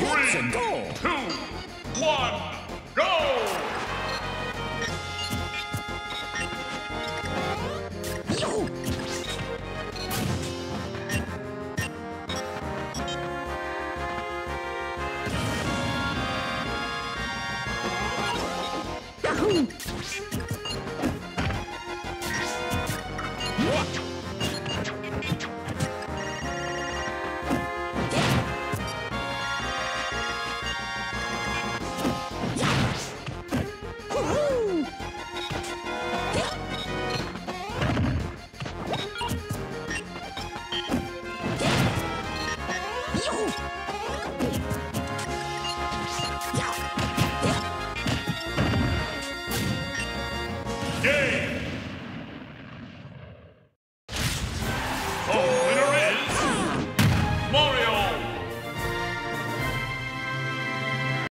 Three, and goal. Two, one, go! What? Game!